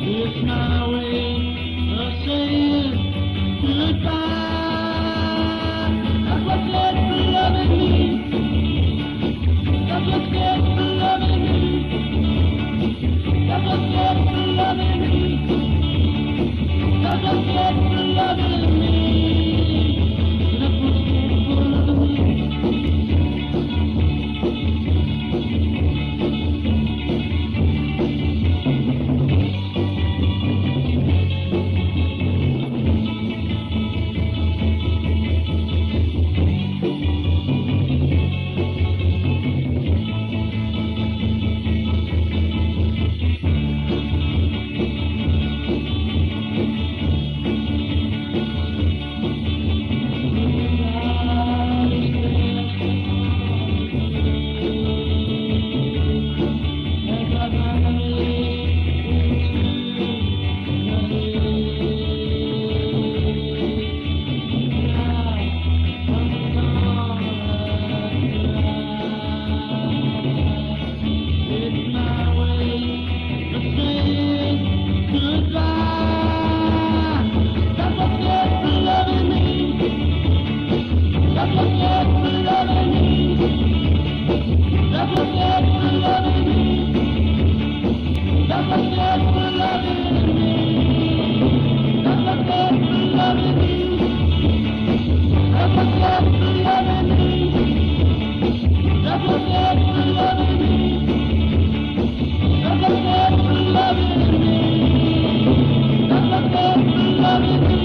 It's my way of saying goodbye. Thank you.